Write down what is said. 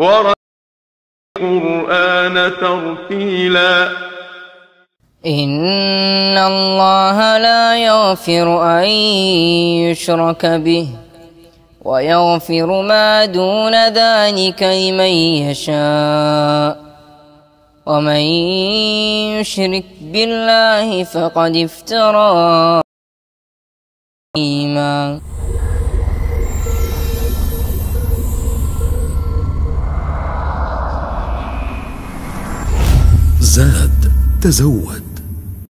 ورتل القرآن ترتيلا إن الله لا يغفر أن يشرك به ويغفر ما دون ذلك لمن يشاء ومن يشرك بالله فقد افترى إيمان زاد تزود.